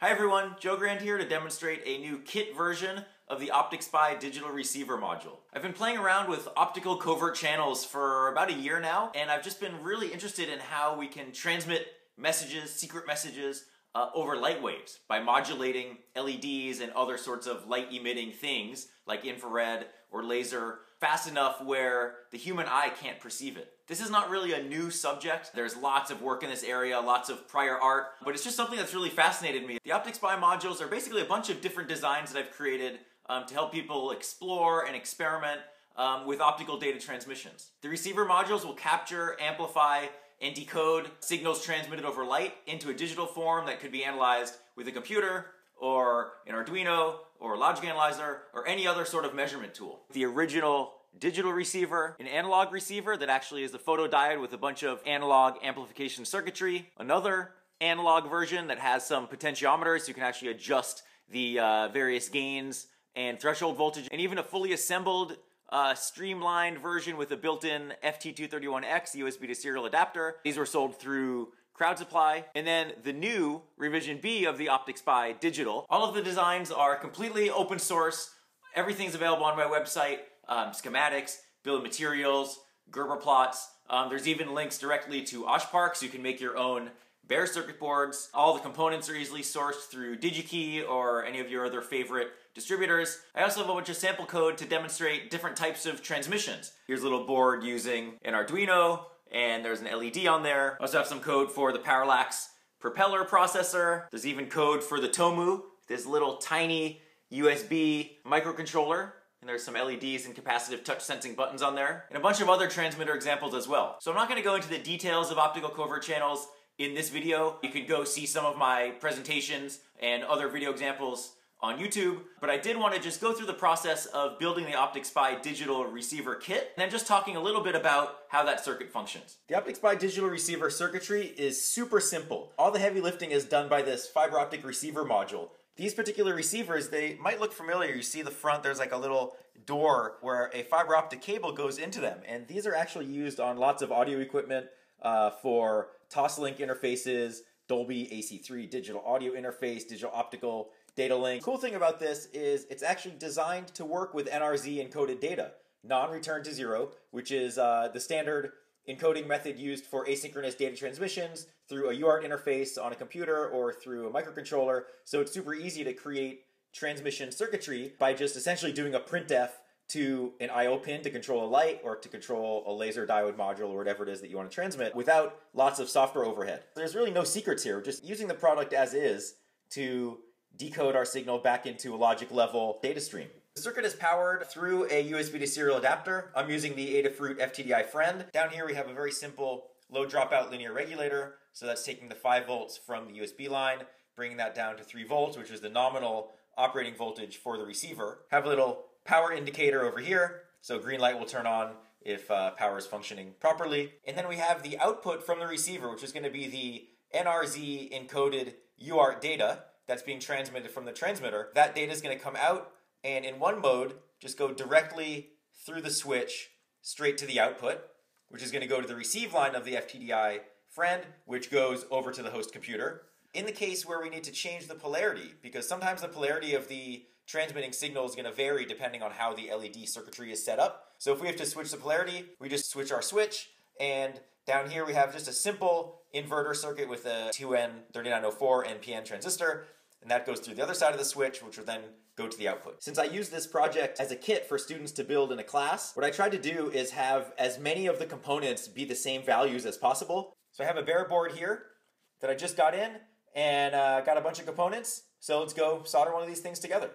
Hi everyone, Joe Grand here to demonstrate a new kit version of the OpticSpy digital receiver module. I've been playing around with optical covert channels for about a year now, and I've just been really interested in how we can transmit messages, secret messages, uh, over light waves by modulating LEDs and other sorts of light emitting things like infrared or laser fast enough where the human eye can't perceive it. This is not really a new subject. There's lots of work in this area, lots of prior art, but it's just something that's really fascinated me. The OpticSpy modules are basically a bunch of different designs that I've created um, to help people explore and experiment um, with optical data transmissions. The receiver modules will capture, amplify, and decode signals transmitted over light into a digital form that could be analyzed with a computer or an Arduino or a logic analyzer or any other sort of measurement tool. The original digital receiver, an analog receiver that actually is a photodiode with a bunch of analog amplification circuitry, another analog version that has some potentiometers so you can actually adjust the uh, various gains and threshold voltage, and even a fully assembled uh, streamlined version with a built-in FT231X USB to serial adapter. These were sold through Crowd Supply. And then the new revision B of the OpticSpy Digital. All of the designs are completely open source. Everything's available on my website. Um, schematics, bill of materials, Gerber plots. Um, there's even links directly to OshPark so you can make your own bare circuit boards. All the components are easily sourced through DigiKey or any of your other favorite distributors. I also have a bunch of sample code to demonstrate different types of transmissions. Here's a little board using an Arduino, and there's an LED on there. I also have some code for the Parallax propeller processor. There's even code for the Tomu, this little tiny USB microcontroller and there's some LEDs and capacitive touch sensing buttons on there, and a bunch of other transmitter examples as well. So I'm not gonna go into the details of optical covert channels in this video. You can go see some of my presentations and other video examples on YouTube, but I did want to just go through the process of building the OpticSpy digital receiver kit, and then just talking a little bit about how that circuit functions. The OpticSpy digital receiver circuitry is super simple. All the heavy lifting is done by this fiber optic receiver module. These particular receivers, they might look familiar. You see the front, there's like a little door where a fiber optic cable goes into them, and these are actually used on lots of audio equipment uh, for Toslink interfaces, Dolby AC3 digital audio interface, digital optical data link. Cool thing about this is it's actually designed to work with NRZ encoded data, non-return to zero, which is uh, the standard encoding method used for asynchronous data transmissions through a UART interface on a computer or through a microcontroller. So it's super easy to create transmission circuitry by just essentially doing a printf to an I/O pin to control a light or to control a laser diode module or whatever it is that you want to transmit without lots of software overhead. There's really no secrets here. Just using the product as is to decode our signal back into a logic level data stream. The circuit is powered through a USB to serial adapter. I'm using the Adafruit FTDI Friend. Down here we have a very simple low dropout linear regulator. So that's taking the 5 volts from the USB line, bringing that down to 3 volts, which is the nominal operating voltage for the receiver. Have a little power indicator over here. So green light will turn on if uh, power is functioning properly. And then we have the output from the receiver, which is going to be the NRZ encoded UART data that's being transmitted from the transmitter. That data is going to come out and in one mode just go directly through the switch straight to the output, which is going to go to the receive line of the FTDI friend, which goes over to the host computer. In the case where we need to change the polarity, because sometimes the polarity of the transmitting signal is going to vary depending on how the LED circuitry is set up. So if we have to switch the polarity, we just switch our switch, and down here we have just a simple inverter circuit with a 2N3904 NPN transistor, and that goes through the other side of the switch, which will then go to the output. Since I use this project as a kit for students to build in a class, what I tried to do is have as many of the components be the same values as possible. So I have a bare board here that I just got in and uh, got a bunch of components. So let's go solder one of these things together.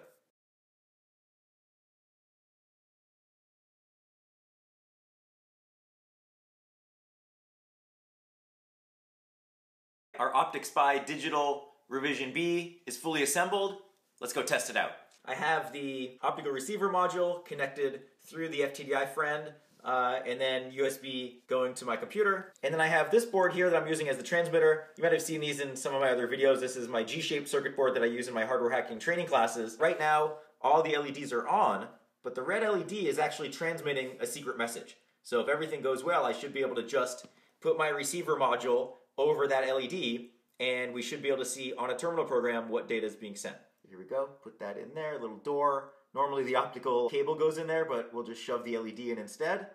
Our OpticSpy digital revision B is fully assembled. Let's go test it out. I have the optical receiver module connected through the FTDI friend uh, and then USB going to my computer. And then I have this board here that I'm using as the transmitter. You might have seen these in some of my other videos. This is my G-shaped circuit board that I use in my hardware hacking training classes. Right now, all the LEDs are on, but the red LED is actually transmitting a secret message. So if everything goes well, I should be able to just put my receiver module over that LED and we should be able to see on a terminal program what data is being sent. Here we go, put that in there, little door. Normally the optical cable goes in there, but we'll just shove the LED in instead.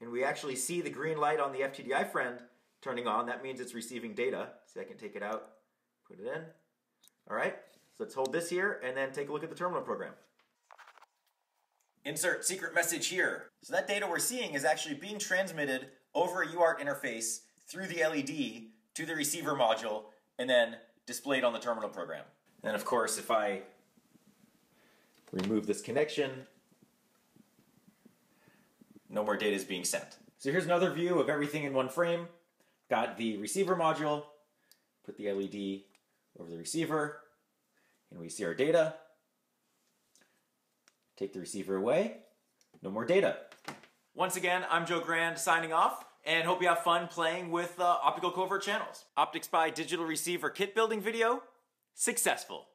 And we actually see the green light on the FTDI friend turning on. That means it's receiving data. See, I can take it out, put it in. All right, so let's hold this here and then take a look at the terminal program. Insert secret message here. So that data we're seeing is actually being transmitted over a UART interface through the LED to the receiver module and then displayed on the terminal program. And of course, if I remove this connection, no more data is being sent. So here's another view of everything in one frame. Got the receiver module, put the LED over the receiver, and we see our data. Take the receiver away, no more data. Once again, I'm Joe Grand signing off and hope you have fun playing with uh, optical covert channels. OpticSpy digital receiver kit building video, successful.